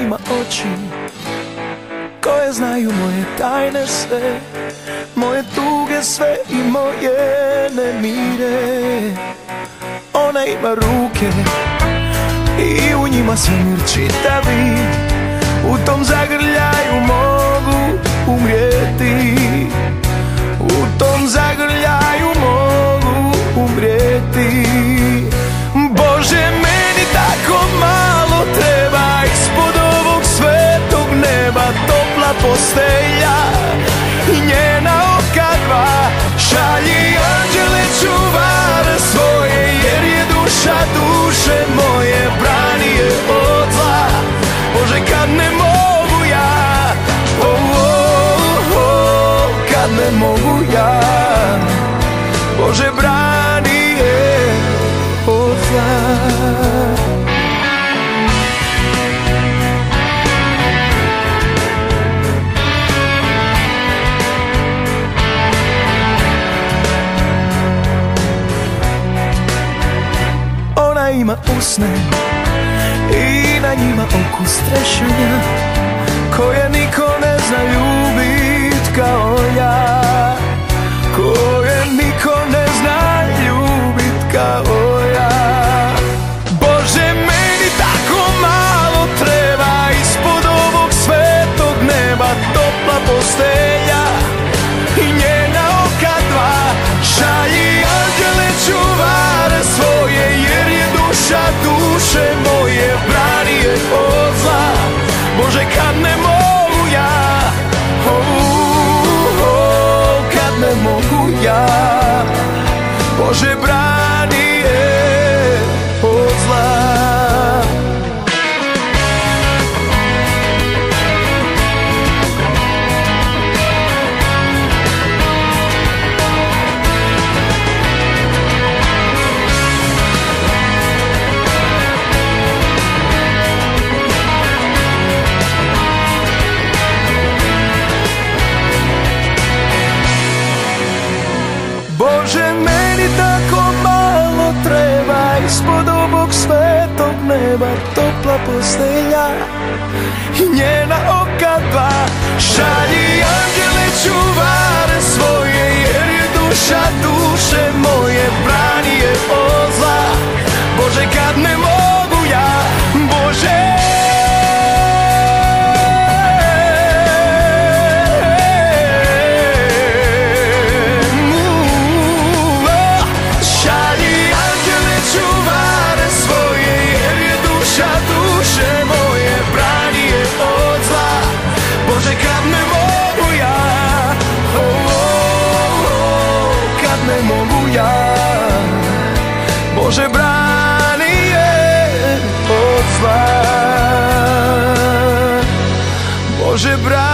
oči Koje znaju moje tajne sve Moje tuge sve i moje nemire. Ona ima ruke I u njima svemir čitavi U tom zagrljaju mogu umrijeti duša duše moje Brani je od zla. Bože, kad ne mogu ja oh, oh, oh, Kad ne mogu ja. Bože, brani Ima usne i na njima okus trešanja Koje niko ne zna ljubit kao ja Koje niko ne zna ljubit kao svetog neba Topla postelja I njena oka dva. Šalji anđele čuvare ne mogu ja. Bože brani je od zla Bože brani